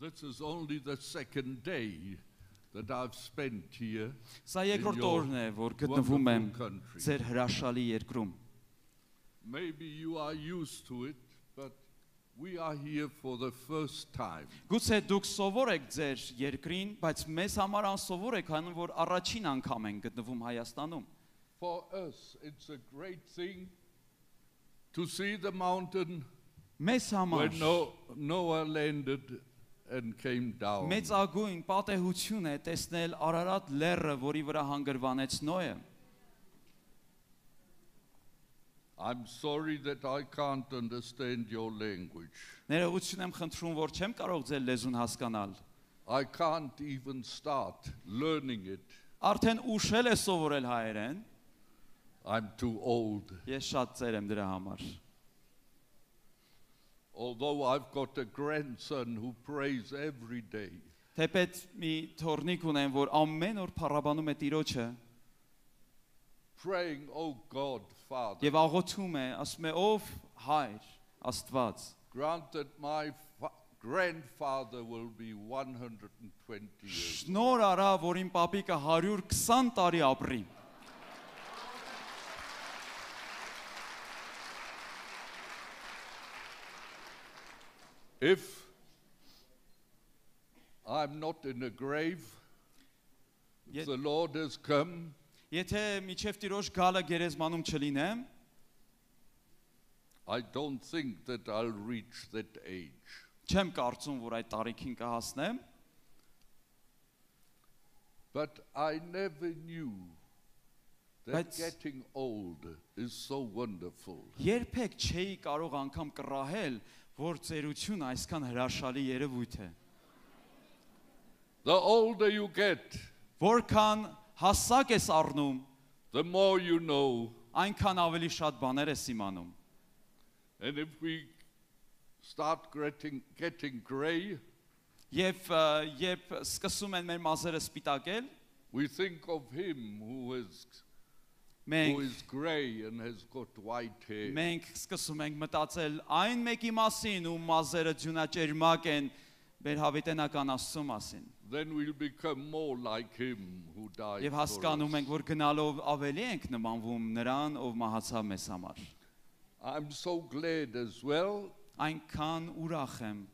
This is only the second day that I've spent here. Սա երկրորդ your օրն է, որ գտնվում եմ wonderful country. ձեր հրաշալի երկրում։ Maybe you are used to it, but we are here for the first time. Գուցե դուք սովոր եք ձեր երկրին, բայց մեզ համար անսովոր է, քանի որ առաջին անգամ են գտնվում Հայաստանում։ For us, it's a great thing to see the mountain Մեզ համար where no, Noah landed and came down. մեծ ագույն պատեհություն է տեսնել Արարատ լեռը, որի վրա հանգրվանեց Նոյը։ I'm sorry that I can't understand your language. Ներողություն եմ խնդրում, որ չեմ կարող ձեր լեզուն հասկանալ։ I can't even start learning it. Արդեն ուշել է սովորել հայերեն, I'm too old. ես շատ ծեր եմ դրա համար։ Although I've got a grandson who prays every day. Թեպետ մի թորնիկ ունեմ, որ ամեն օր փառաբանում է Տիրոջը praying, Oh God, Father, եւ աղոթում է, ասում է ով հայր, Աստված, grant that my fa- grandfather will be 120 years. շնոր արա, որ իմ պապիկը 120 տարի ապրի։ If I'm not in a grave, if Yet- the Lord has come, Եթե միջև Տիրոջ գալը գերեզմանում չլինեմ, I don't think that I'll reach that age. չեմ կարծում, որ այդ տարիքին կհասնեմ, But I never knew that Բայց- getting old is so wonderful. երբեք չէի կարող անգամ կռահել, որ ծերություն այսքան հրաշալի երևույթ է։ The older you get, Որքան հասակ ես առնում, the more you know. այնքան ավելի շատ բաներ ես իմանում։ And if we start getting, getting gray, Եվ երբ սկսում են մեր մազերը սպիտակել, we think of him who is, who մենք is gray and has got white hair. մենք սկսում ենք մտածել այն մեկի մասին, ում մազերը ջունաճերմակ են, մեր հավիտենական Աստծո մասին։ Then we'll become more like him who died Եվ հասկանում ենք, որ գնալով ավելի ենք նմանվում նրան, ով մահացավ մեզ համար։ I'm so glad as well Այնքան ուրախ եմ,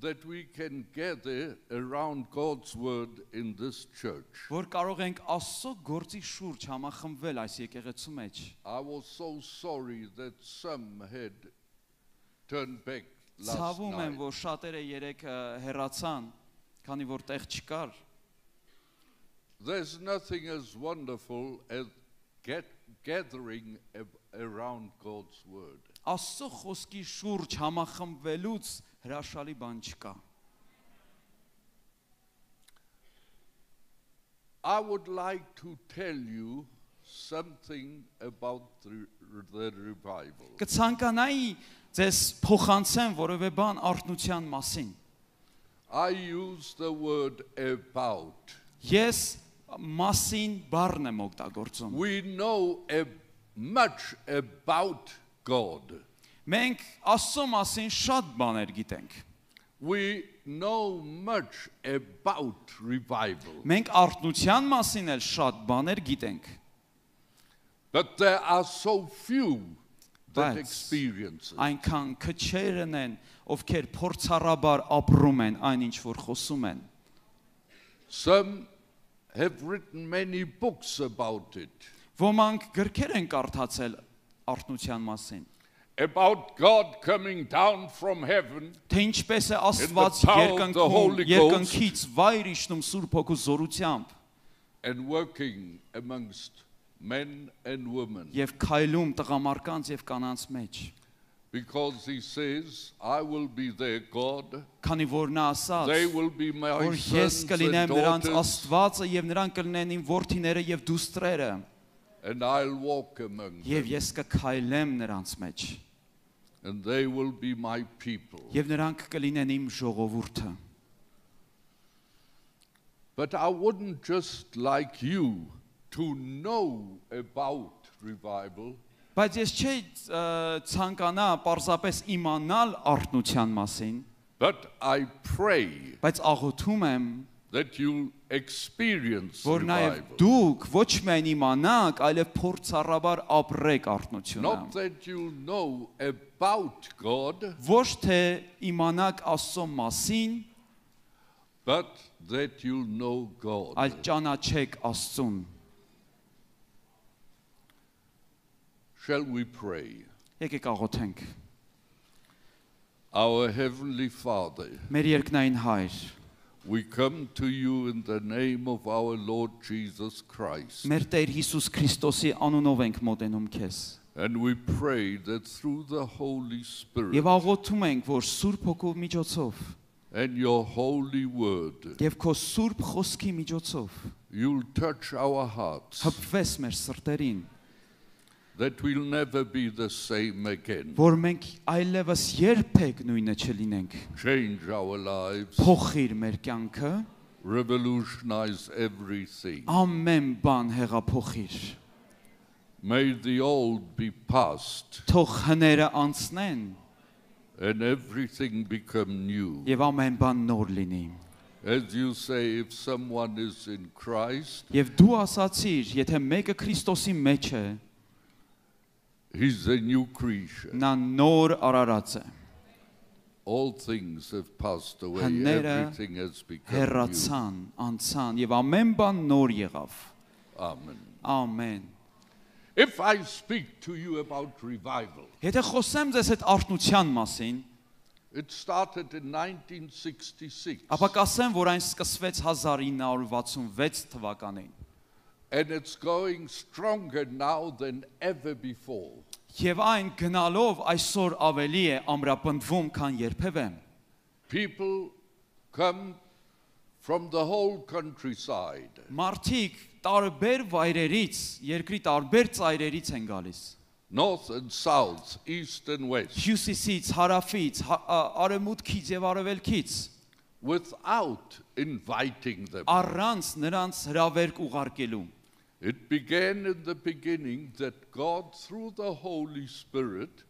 that we can gather around God's word in this church. որ կարող ենք Աստծո գործի շուրջ համախմբվել այս եկեղեցու մեջ։ I was so sorry that some had turned back last Ցավում եմ, night. որ շատերը երեք ը, հեռացան, քանի որ տեղ չկար։ There's nothing as wonderful as get, gathering ab- around God's word. Աստծո խոսքի շուրջ համախմբվելուց հրաշալի բան չկա։ I would like to tell you something about the, the revival. Կցանկանայի ձեզ փոխանցեմ որևէ բան արտնության մասին։ I use the word about. Ես մասին բառն եմ օգտագործում։ We know a, much about God. Մենք Աստծո մասին շատ բաներ գիտենք։ We know much about revival. Մենք արտնության մասին էլ շատ բաներ գիտենք։ But there are so few that experience այնքան քչերն են, ովքեր փորձառաբար ապրում են այն ինչ որ խոսում են։ Some have written many books about it, Ոմանք գրքեր են կարդացել արտնության մասին։ about God coming down from heaven Թե ինչպես է Աստված երկնքում երկնքից վայր իջնում Սուրբ Հոգու զորությամբ and working amongst men and women. եւ քայլում տղամարկանց եւ կանանց մեջ։ Because he says, I will be their God, Քանի որ նա ասաց, they will be my որ ես կլինեմ նրանց Աստվածը եւ նրանք կլինեն իմ որդիները եւ դուստրերը and I'll walk among եւ them, ես կքայլեմ նրանց մեջ and they will be my people. եւ նրանք կլինեն իմ ժողովուրդը։ But I wouldn't just like you to know about revival, Բայց ես չի ը, ցանկանա պարզապես իմանալ արտնության մասին, But I pray բայց աղոթում եմ, that you'll experience որ նաև դուք ոչ միայն իմանաք, այլև փորձառաբար ապրեք արթնությունը։ Not that you'll know about God, Ոչ թե իմանաք Աստծո մասին, but that you'll know God. այլ ճանաչեք Աստծուն։ Shall we pray? Եկեք աղոթենք։ Our Heavenly Father, Մեր երկնային Հայր, we come to you in the name of our Lord Jesus Christ. մեր Տեր Հիսուս Քրիստոսի անունով ենք մոտենում քեզ։ And we pray that through the Holy Spirit Եվ աղոթում ենք, որ Սուրբ Հոգու միջոցով and your holy word, եւ քո Սուրբ Խոսքի միջոցով you'll touch our hearts, հպվես մեր սրտերին, that we'll never be the same again. որ մենք այլևս երբեք նույնը չլինենք։ Change our lives, Փոխիր մեր կյանքը, revolutionize everything. ամեն բան հեղափոխիր։ May the old be past Թող հները անցնեն and everything become new. եւ ամեն բան նոր լինի։ As you say, if someone is in Christ, Եվ դու ասացիր, եթե մեկը Քրիստոսի մեջ է, he's a new creature. նա նոր արարած է։ All things have passed away, everything has become new. Հեռացան, անցան եւ ամեն բան նոր եղավ։ Amen. Ամեն։ If I speak to you about revival, Եթե խոսեմ ձեզ հետ արթնության մասին, it started in 1966 ապա կասեմ, որ այն սկսվեց 1966 թվականին։ and it's going stronger now than ever before. Եվ այն գնալով այսօր ավելի է ամրապնդվում, քան երբևէ։ People come from the whole countryside. Մարդիկ տարբեր վայրերից, երկրի տարբեր ծայրերից են գալիս։ north and south, east and west, Հյուսիսից, հարավից, հա- ա- արևմուտքից եւ արևելքից, without inviting them. առանց նրանց հրավերք ուղարկելու։ It began in the beginning that God, through the Holy Spirit,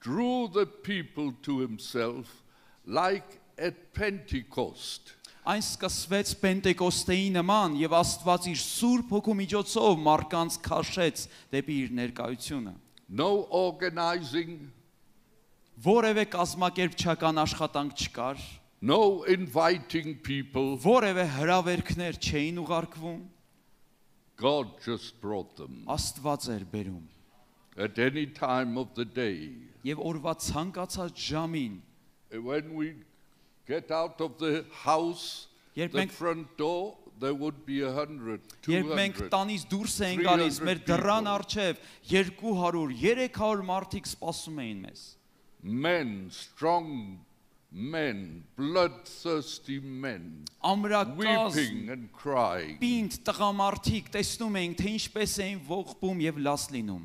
drew the people to Himself like at Pentecost. Այն սկսվեց Պենտեկոստեի նման եւ Աստված իր Սուրբ Հոգու միջոցով մարդկանց քաշեց դեպի իր ներկայությունը։ No organizing, Որևէ կազմակերպչական աշխատանք չկար, no inviting people. որևէ հրավերքներ չէին ուղարկվում, God just brought them Աստված էր բերում։ at any time of the day. Եվ օրվա ցանկացած ժամին, When we get out of the house, Երբ the մենք- front door, there would be a hundred, two երբ մենք hundred. տանից դուրս էին 300 գալիս, մեր դռան people. առջև 200, 300 մարդիկ սպասում էին մեզ։ men, strong men, bloodthirsty men, weeping and crying, պինդ տղամարդիկ տեսնում էինք, թե ինչպես էին ողբում եւ լաս լինում։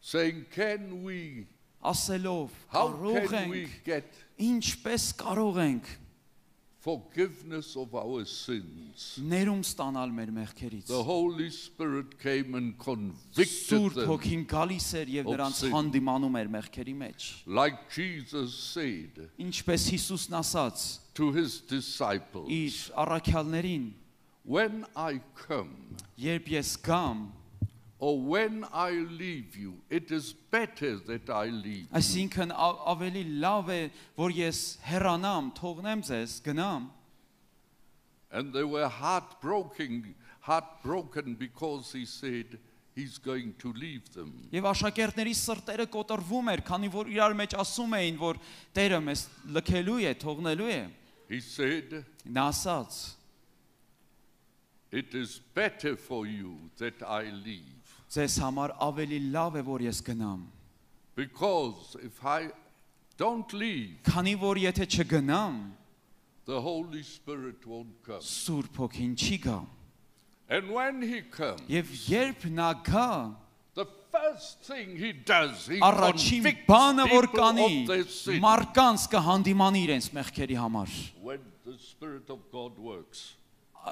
saying, Can we, ասելով կարող ենք ինչպես կարող ենք forgiveness of our sins? ներում ստանալ մեր մեղքերից The Holy Spirit came and convicted Սուրբ them. հոգին գալիս էր եւ նրանց հանդիմանում էր մեղքերի մեջ Like Jesus said ինչպես Հիսուսն ասաց to his disciples, իր առաքյալներին When I come, երբ ես գամ այսինքն ա- ավելի լավ է որ ես հեռանամ թողնեմ ձեզ գնամ And they were heartbroken, heartbroken because he said he's going to leave them. Եվ աշակերտների սրտերը կոտրվում էր, քանի որ իրար մեջ ասում էին, որ Տերը մեզ լքելու է, թողնելու է։ He said, Նա ասաց. It is better for you that I leave. Ձեզ համար ավելի լավ է, որ ես գնամ, Because if I don't leave, քանի որ եթե չգնամ, the Holy Spirit won't come. Սուրբ Հոգին չի գա։ And when he comes, Եվ երբ նա գա, the first thing he does, he առաջին բանը որ կանի, մարկանց կհանդիմանի իրենց մեղքերի համար։ When the Spirit of God works,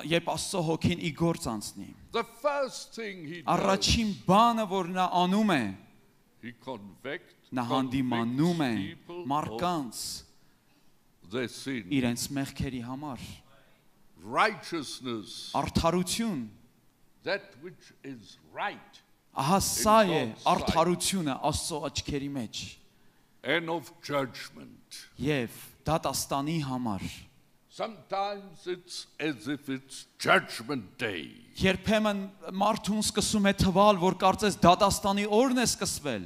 Երբ Աստծո Հոգին ի գործ անցնի, the first thing he does, առաջին բանը, որ նա անում է, he convict, նա հանդիմանում է sin. իրենց մեղքերի համար։ Righteousness, Արդարություն։ that which is right, Ահա սա է արդարությունը Աստծո աչքերի մեջ and of judgment. եւ դատաստանի համար։ Sometimes it's as if it's judgment day. Երբեմն մարդուն սկսում է թվալ, որ կարծես դատաստանի օրն է սկսվել։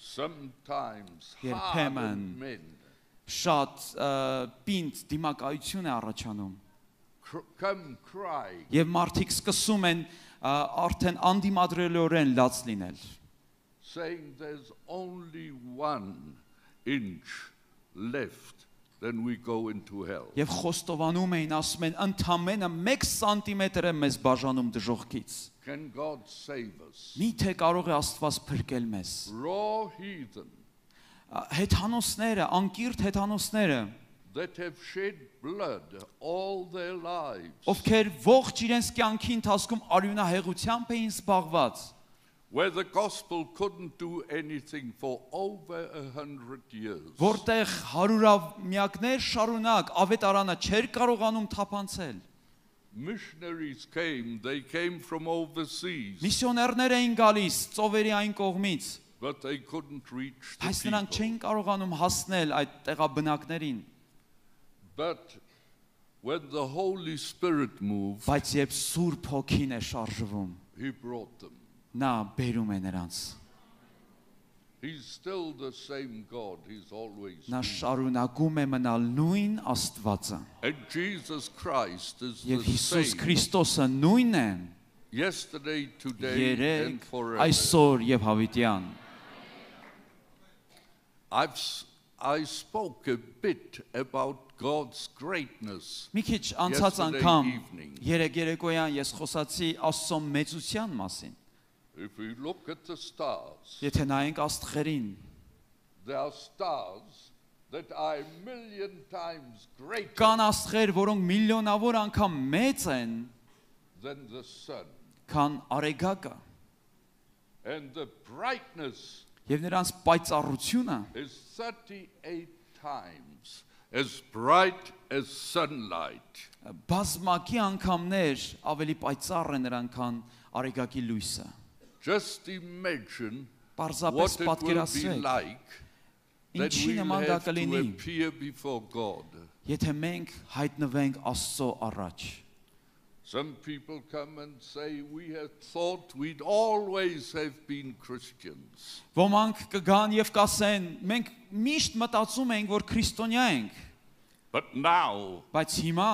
Sometimes Երբեմն Շատ պինդ դիմակայություն է առաջանում եւ մարդիկ սկսում են արդեն անդիմադրելորեն լաց լինել։ saying there's only one inch left, then we go into hell. Եվ խոստովանում էին, ասում են, ընդամենը 1 սանտիմետր է մեզ բաժանում դժողքից։ Can God save us? Միթե կարող է Աստված փրկել մեզ։ Raw heathen Հեթանոսները, անկիրթ հեթանոսները, that have shed blood all their lives, ովքեր ողջ իրենց կյանքի ընթացքում արյունահեղությամբ էին զբաղված, where the gospel couldn't do anything for over a hundred years. որտեղ հարյուրամյակներ շարունակ ավետարանը չէր կարողանում թափանցել։ Missionaries came, they came from overseas, Միսիոներներ էին գալիս ծովերի այն կողմից, but they couldn't reach the նրանք people. չէին կարողանում հասնել այդ տեղաբնակներին։ But when the Holy Spirit moved, Բայց երբ Սուրբ Հոգին է շարժվում, He brought them. Նա բերում է նրանց։ He's still the same God He's always Նա շարունակում է մնալ նույն Աստվածը։ And Jesus Christ is Եվ the Հիսուս same Քրիստոսը նույնն է yesterday, today, and forever. այսօր եւ հավիտյան։ I've I spoke a bit about God's greatness. Մի քիչ անցած անգամ երեք երեկոյան ես խոսացի Աստծո մեծության մասին։ If we look at the stars, Եթե նայենք աստղերին, there are stars that are a million times greater կան աստղեր, որոնք միլիոնավոր անգամ մեծ են, than the sun. քան արեգակը, And the brightness եւ նրանց պայծառությունը is 38 times as bright as sunlight. բազմակի անգամներ ավելի պայծառ է նրանք, քան արեգակի լույսը։ Just imagine Պարզապես what it will be պատկերացրեք, like that ինչի we նման դա have to կլինի, appear before God. եթե մենք հայտնվենք Աստծո առաջ։ Some people come and say, We have thought we'd always have been Christians. Ոմանք կգան եւ կասեն, մենք միշտ մտածում ենք, որ քրիստոնյա ենք, But now բայց հիմա,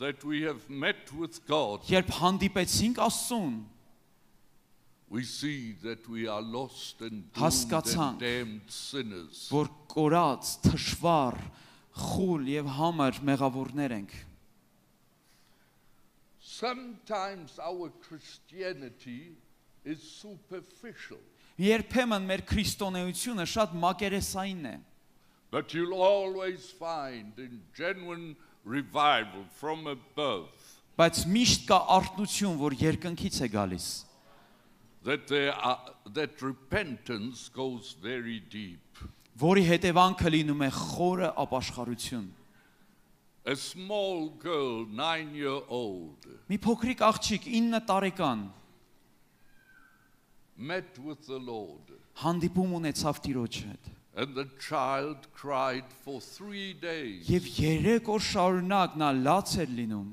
that we have met with God, երբ հանդիպեցինք Աստծուն, we see that we are lost and doomed damned sinners. որ կորած, թշվառ, խուլ եւ համր մեղավորներ ենք։ Sometimes our Christianity is superficial, Երբեմն մեր քրիստոնեությունը շատ մակերեսային է, but you'll always find in genuine revival from above բայց միշտ կա արտնություն, որ երկնքից է գալիս։ that there are, that repentance goes very deep. որի հետևանքը լինում է խորը ապաշխարություն։ A small girl, nine year old, Մի փոքրիկ աղջիկ 9 տարեկան met with the Lord, հանդիպում ունեցավ Տիրոջ հետ։ and the child cried for three days. Եվ 3 օր շարունակ նա լաց էր լինում։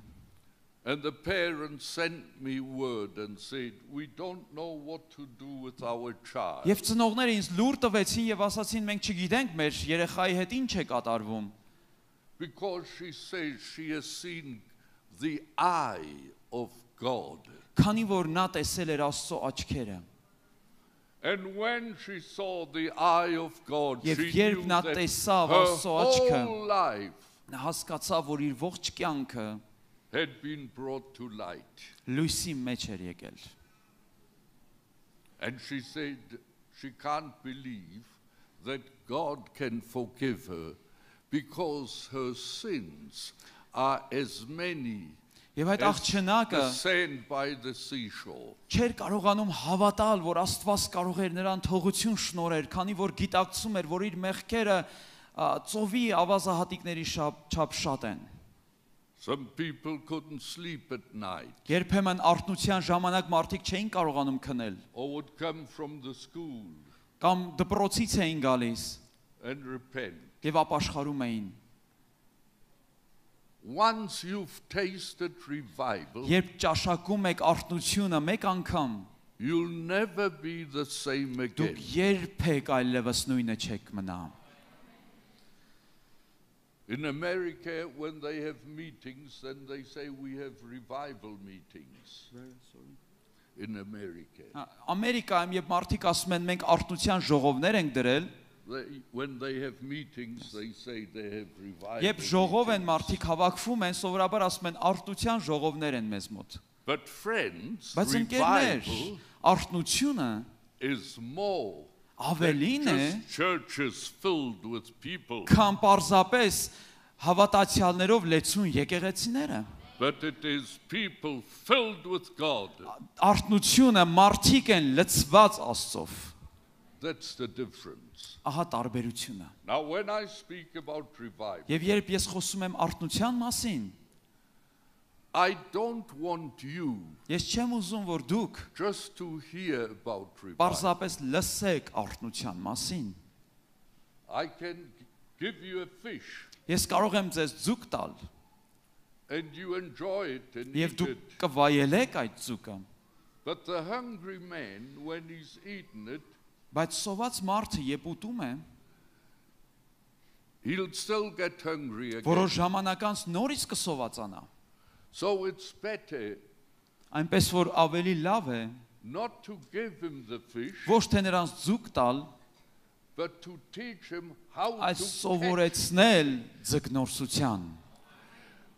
And the parents sent me word and said, We don't know what to do with our child. Եվ ծնողները ինձ լուր տվեցին եւ ասացին մենք չգիտենք մեր երեխայի հետ ինչ է կատարվում։ Because she says she has seen the eye of God. Քանի որ նա տեսել էր Աստծո աչքերը։ And when she saw the eye of God, Եվ she երբ knew նա that տեսավ her Աստծո աչքը, whole life Նա հասկացավ, որ իր ողջ կյանքը had been brought to light. լույսի մեջ էր եկել։ And she said she can't believe that God can forgive her because her sins are as many Եվ այդ աղջնակը չէր կարողանում հավատալ, որ Աստված կարող էր նրան թողություն շնորհել, քանի որ գիտակցում էր, որ իր մեղքերը ծովի ավազահատիկների չափ շատ են։ Some people couldn't sleep at night Երբեմն արթնության ժամանակ մարդիկ չէին կարողանում քնել or would come from the school կամ դպրոցից էին գալիս and repent. եւ ապաշխարում էին։ Once you've tasted revival, Երբ ճաշակում եք արթնությունը մեկ անգամ, you'll never be the same again. դուք երբեք այլևս նույնը չեք մնա։ In America, when they have meetings, then they say we have revival meetings. In America. Ամերիկայում երբ մարդիկ ասում են մենք արթնության ժողովներ ենք դրել, when they have meetings, they say they have revival. երբ ժողով են մարդիկ հավաքվում են, սովորաբար ասում են արթնության ժողովներ են մեզ մոտ։ But friends, Բայց ընկերներ, revival արթնությունը is more ավելին է, քան պարզապես հավատացյալներով լեցուն եկեղեցիները։ But it is people filled with God. Արթնությունը մարդիկ են լցված Աստծով։ That's the difference. Ահա տարբերությունը։ Now, when I speak about revival, Եվ երբ ես խոսում եմ արթնության մասին, I don't want you ես չեմ ուզում, որ դուք just to hear about revival. պարզապես լսեք արթնության մասին։ I can give you a fish Ես կարող եմ ձեզ ձուկ տալ and you enjoy it and eat դուք կվայելեք այդ ձուկը, But the hungry man, when he's eaten it, բայց սոված մարդը երբ ուտում է, he'll still get hungry again. որոշ ժամանակ անց նորից կսովածանա։ So it's better Այնպես որ ավելի լավ է not to give him the fish, ոչ թե նրանց ձուկ տալ, but to teach him how այլ to catch. սովորեցնել ձգնորսության։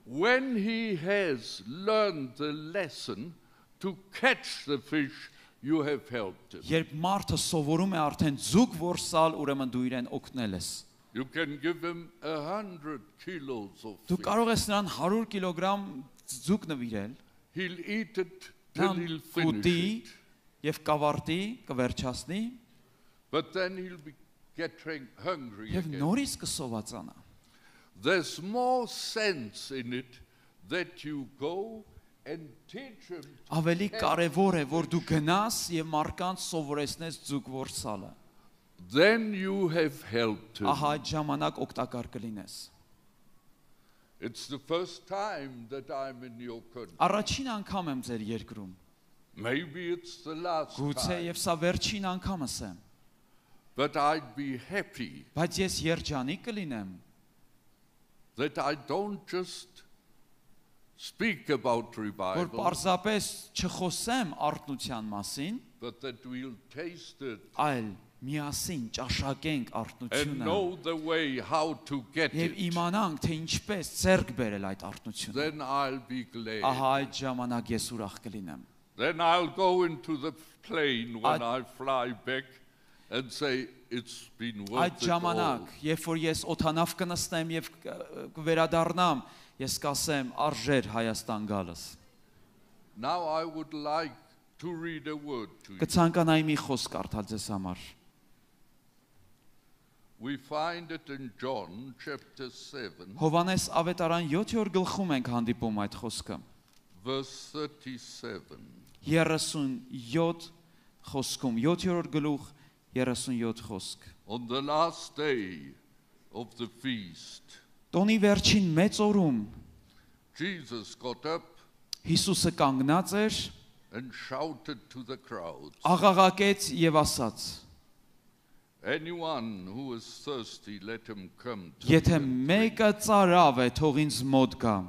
When he has learned the lesson to catch the fish, you have helped him. Երբ մարդը սովորում է արդեն ձուկ որսալ, ուրեմն դու իրեն օգնել ես։ You can give him a hundred kilos of Դու fish. կարող ես նրան 100 կիլոգրամ ձուկ նվիրել, He'll eat it till he'll finish it. եւ կավարտի, կվերջացնի But then he'll be getting hungry եւ again. նորից կսովածանա։ There's more sense in it that you go and teach him. Ավելի կարևոր է, որ դու գնաս եւ մարկանց սովորեցնես ձուկ որսալը։ Then you have helped him. Ահա ժամանակ օգտակար կլինես։ It's the first time that I'm in your country. Առաջին անգամ եմ ձեր երկրում։ Maybe it's the last Գուցե time. եւ սա վերջին անգամս է, But I'd be happy բայց ես երջանիկ կլինեմ, that I don't just speak about որ revival, պարզապես չխոսեմ արտնության մասին, but that we'll taste it այլ միասին ճաշակենք and արտնությունը know the way how to get եւ it. իմանանք թե ինչպես ձեռք բերել այդ արտնությունը։ Then I'll be glad. Ահա այդ ժամանակ ես ուրախ կլինեմ։ Then I'll go into the plane when Այդ- I fly back and say it's been Այդ worth it ժամանակ, երբ որ ես օթանավ կնստեմ եւ կվերադառնամ, ես կասեմ արժեր Հայաստան գալս։ Now I would like to read a word to you. Կցանկանայի մի խոսք կարդալ ձեզ համար։ We find it in John chapter 7, Հովանես ավետարան 7-րդ գլխում ենք հանդիպում այդ խոսքը։ verse 37. 37 խոսքում 7-րդ գլուխ 37 խոսք On the last day of the feast, Տոնի վերջին մեծ օրում Jesus got up Հիսուսը կանգնած էր, and shouted to the crowds աղաղակեց եւ ասաց. Anyone who is thirsty, let him come to Եթե me. and drink." մեկը ծարավ է, թող ինձ մոտ գա։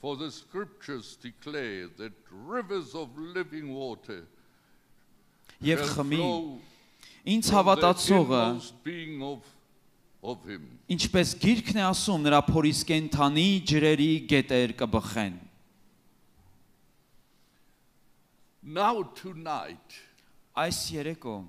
For the scriptures declare that rivers of living water Եվ խմի։ Ինձ հավատացողը, ինչպես գիրքն է ասում, նրա փորից կենթանի ջրերի գետեր կբխեն։ Now, tonight, Այս երեկո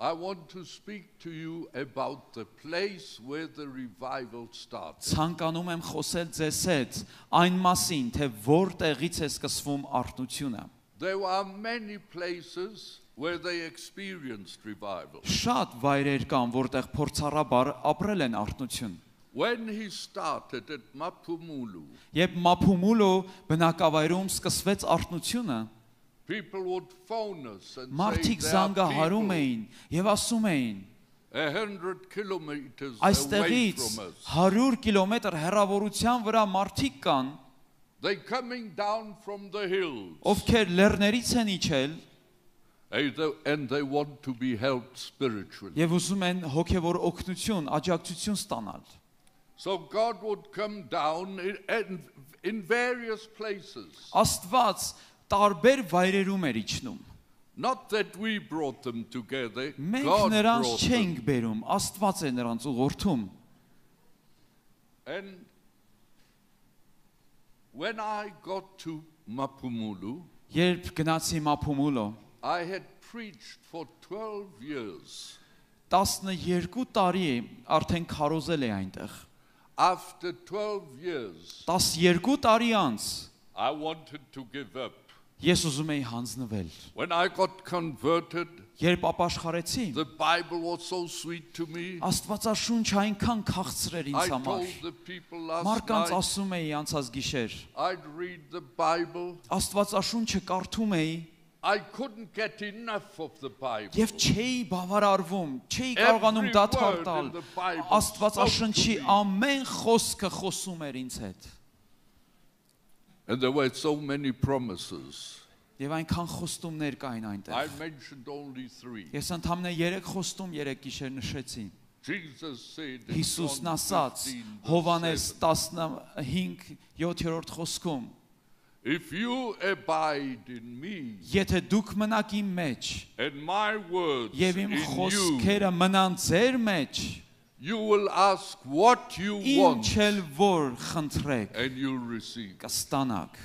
I want to speak to you about the place where the revival started. ցանկանում եմ խոսել ձեզ հետ այն մասին, թե որտեղից է սկսվում արտնությունը։ There are many places where they experienced revival. Շատ վայրեր կան, որտեղ փորձառաբար ապրել են արտնություն։ When he started at Mapumulu, Երբ Մափումուլո բնակավայրում սկսվեց արտնությունը, մարդիկ զանգահարում էին եւ ասում էին. a hundred kilometers away Այստեղից from us. 100 կիլոմետր հեռավորության վրա մարդիկ կան, They coming down from the hills ովքեր լեռներից են իջել and they want to be helped spiritually. եւ ուզում են հոգեվոր օգնություն, աջակցություն ստանալ։ So God would come down in, in various places. Աստված տարբեր վայրերում էր իջնում։ Not that we brought them together, Մենք նրանց չենք բերում, Աստված է նրանց ուղղորդում։ And when I got to Mapumulu, Երբ գնացի Մափումուլո, I had preached for 12 years. 12 տարի արդեն քարոզել է այնտեղ։ After 12 years, 12 տարի անց I wanted to give up. Ես ուզում էի հանձնվել։ When I got converted, Երբ ապաշխարեցի, the Bible was so sweet to me. Աստվածաշունչը այնքան քաղցր էր I ինձ համար։ Մարկանց ասում էի անցած գիշեր, I'd read the Bible. Աստվածաշունչը կարդում էի I couldn't get enough of the Bible. եւ չէի բավարարվում, չէի կարողանում դադար տալ։ Աստվածաշնչի ամեն խոսքը խոսում էր ինձ հետ։ And there were so many promises. Եվ այնքան խոստումներ կային I այնտեղ։ mentioned only three. Ես ընդամենը 3 խոստում 3 գիշեր նշեցի։ Jesus said Հիսուսն ասաց 15, verse Հովանես 7, 15 7-րդ խոսքում. If you abide in me Եթե դուք մնաք իմ մեջ and my words եւ իմ խոսքերը մնան ձեր մեջ, you will ask what you want ինչ էլ որ խնդրեք, and you'll receive. կստանաք։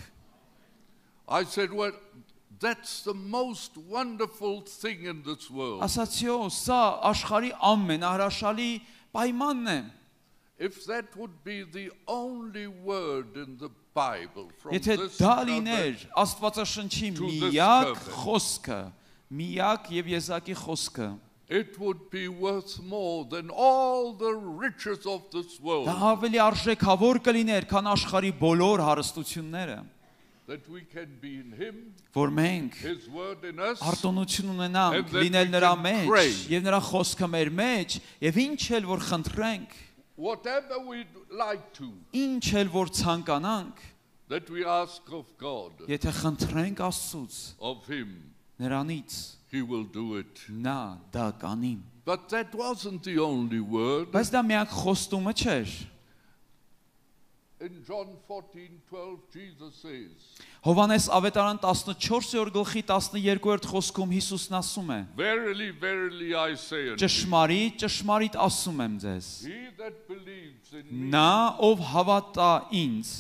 I said, well, that's the most wonderful thing in this world. Ասացի, «Օ, սա աշխարի ամենահրաշալի պայմանն է»։ If that would be the only word in the Bible from Եթե this դա cover լիներ Աստվածաշնչի to this միակ cover. խոսքը, միակ եւ եզակի խոսքը, it would be worth more than all the riches of this world. դա ավելի արժեքավոր կլիներ, քան աշխարի բոլոր հարստությունները, That we can be in Him, որ մենք His word in us, արտոնություն ունենանք, լինել we նրա մեջ եւ նրա խոսքը մեր մեջ եւ ինչ էլ որ խնդրենք, whatever we'd like to, ինչ էլ որ ցանկանանք, that we ask of God, եթե խնդրենք Աստծուց, of Him, նրանից He will do it. նա դա կանի։ But that wasn't the only word. Բայց դա միակ խոստումը չէր։ In John 14 12, Jesus says, Հովանես ավետարան 14-րդ գլխի 12-րդ խոսքում Հիսուսն ասում է. Verily, verily, I say unto you, Ճշմարիտ, ճշմարիտ ասում եմ ձեզ։ he that believes in me, Նա, ով հավատա ինձ,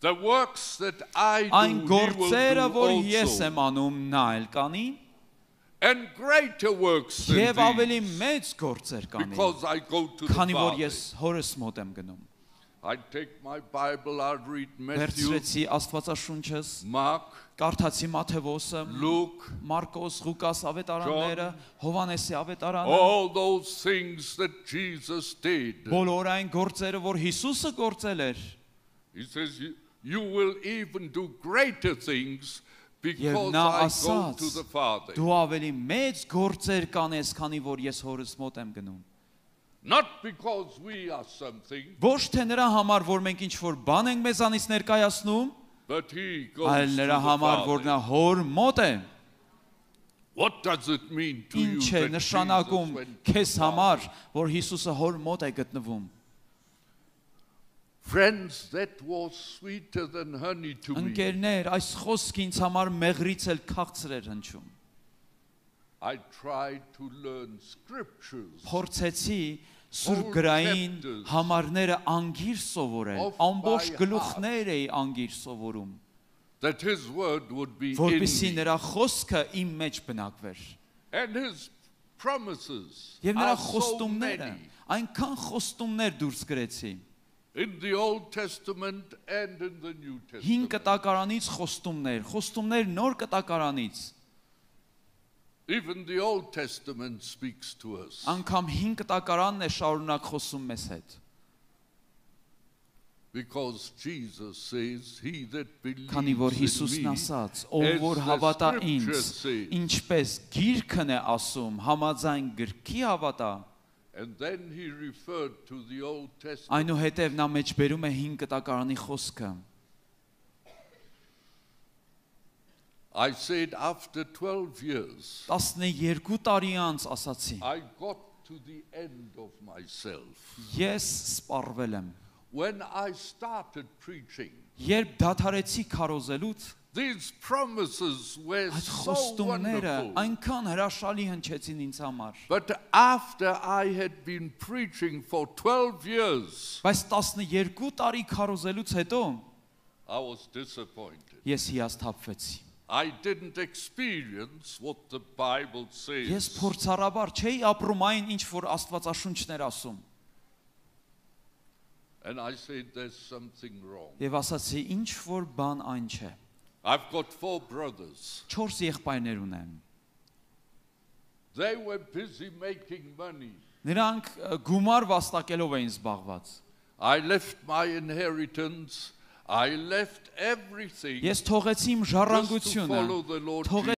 the works that I do, այն գործերը, որ ես եմ անում, նա էլ կանի, And greater works than եւ ավելի these, մեծ գործեր կանի, քանի որ ես հորս մոտ եմ գնում։ I take my Bible, I read Matthew, Վերցրեցի Աստվածաշունչս, Mark, կարդացի Մաթեվոսը, Luke, Մարկոս, Ղուկաս ավետարանները, Հովանեսի ավետարանը, all those things that Jesus did. բոլոր այն գործերը, որ Հիսուսը գործել էր, He says, you will even do greater things Եվ նա ասաց. դու ավելի մեծ գործեր կանես, քանի որ ես հորս մոտ եմ գնում։ Not because we are something, Ոչ թե նրա համար, որ մենք ինչ որ բան ենք մեզանից ներկայացնում, այլ նրա համար, որ նա հոր մոտ է։ What does it mean to you Ինչ է նշանակում քեզ համար, որ Հիսուսը հոր մոտ է գտնվում։ Friends, that was sweeter than honey to me. Ընկերներ, այս խոսքը ինձ համար մեղրից էլ քաղցր էր հնչում։ I tried to learn scriptures. Փորձեցի Սուրբ գրային համարները անգիր սովորել, ամբողջ գլուխներ էի անգիր սովորում, that His word would be in որպեսզի նրա խոսքը իմ մեջ բնակվեր։ And His promises Եվ նրա խոստումները, այնքան խոստումներ դուրս գրեցի։ in the Old Testament and in the New Հին Testament. կտակարանից խոստումներ, խոստումներ նոր կտակարանից։ Even the Old Testament speaks to us. Անկամ 5 տակարանն է շարունակ խոսում մեզ հետ։ Because Jesus says, He that Քանի որ believes Հիսուսն ասաց, ով որ հավատա ինձ, says." ինչպես գիրքն է ասում, համաձայն գրքի հավատա, այնուհետև նա մեջբերում է 5 տակարանի խոսքը։ I said, after 12 years, 12 տարի անց ասացի. I got to the end of myself. Ես սպառվել եմ։ When I started preaching, Երբ դադարեցի քարոզելուց, these promises were այդ խոստումները այնքան հրաշալի հնչեցին ինձ համար։ But after I had been preaching for 12 years, Բայց 12 տարի քարոզելուց հետո I was disappointed. ես հիասթափվեցի։ I didn't experience what the Bible Ես says. փորձառաբար չէի ապրում այն, ինչ որ Աստվածաշունչն էր ասում։ And I said, there's something wrong. Եվ ասացի, ինչ որ բան այն չէ։ I've got four brothers. 4 եղբայրներ ունեմ։ They were busy making money. Նրանք գումար վաստակելով էին զբաղված։ I left my inheritance. I left everything Ես թողեցի իմ ժառանգությունը, թողեցի